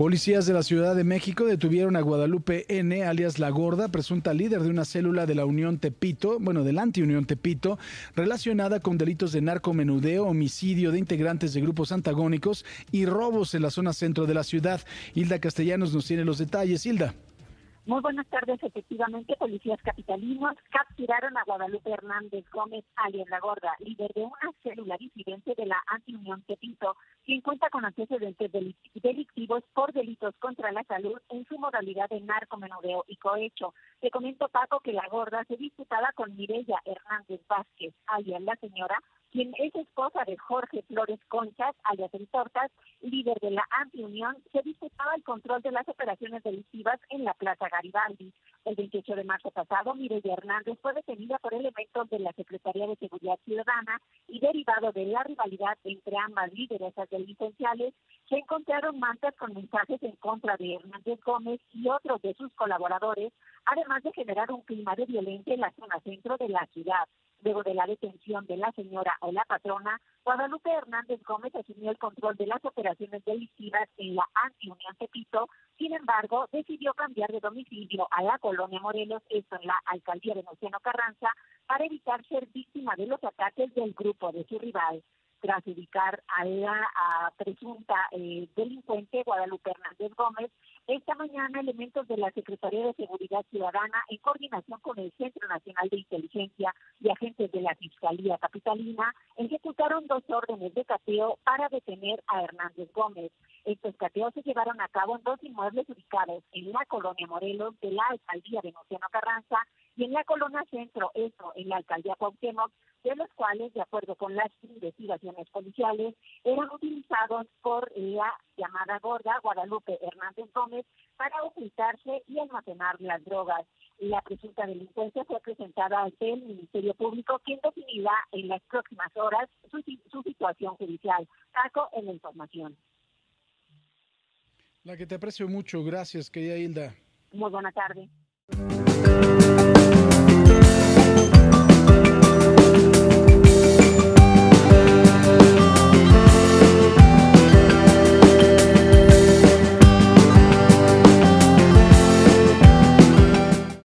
Policías de la Ciudad de México detuvieron a Guadalupe N., alias La Gorda, presunta líder de una célula de la Unión Tepito, bueno, del Anti-Unión Tepito, relacionada con delitos de narcomenudeo, homicidio de integrantes de grupos antagónicos y robos en la zona centro de la ciudad. Hilda Castellanos nos tiene los detalles. Hilda. Muy buenas tardes. Efectivamente, policías capitalinos capturaron a Guadalupe Hernández Gómez, alias La Gorda, líder de una célula disidente de la Anti-Unión Tepito, quien cuenta con antecedentes delictivos por delitos contra la salud en su modalidad de narcomenudeo y cohecho. Te comento, Paco, que La Gorda se disputaba con Mireya Hernández Vázquez, alias La Señora, quien es esposa de Jorge Flores Conchas, alias El Tortas, líder de la Antiunión, se disputaba el control de las operaciones delictivas en la Plaza Garibaldi. El 28 de marzo pasado, Mireya Hernández fue detenida por elementos de la Secretaría de Seguridad Ciudadana y derivado de la rivalidad entre ambas lideresas delincuenciales, se encontraron mantas con mensajes en contra de Hernández Gómez y otros de sus colaboradores, además de generar un clima de violencia en la zona centro de la ciudad. Luego de la detención de la señora o la patrona, Guadalupe Hernández Gómez asumió el control de las operaciones delictivas en la anti-Unión Tepito, sin embargo, decidió cambiar de domicilio a la colonia Morelos, esto en la alcaldía de Nociano Carranza, para evitar ser víctima de los ataques del grupo de su rival tras ubicar a la presunta eh, delincuente Guadalupe Hernández Gómez. Esta mañana elementos de la Secretaría de Seguridad Ciudadana, en coordinación con el Centro Nacional de Inteligencia y agentes de la Fiscalía Capitalina, ejecutaron dos órdenes de cateo para detener a Hernández Gómez. Estos cateos se llevaron a cabo en dos inmuebles ubicados en la colonia Morelos de la alcaldía de Nociano Carranza y en la colonia Centro, eso en la alcaldía Cuauhtémoc, de los cuales, de acuerdo con las investigaciones policiales, eran utilizados por la llamada gorda Guadalupe Hernández Gómez para ocultarse y almacenar las drogas. La presunta delincuencia fue presentada ante el Ministerio Público, quien definirá en las próximas horas su, su situación judicial. Saco en la información. La que te aprecio mucho. Gracias, querida Hilda. Muy buena tarde.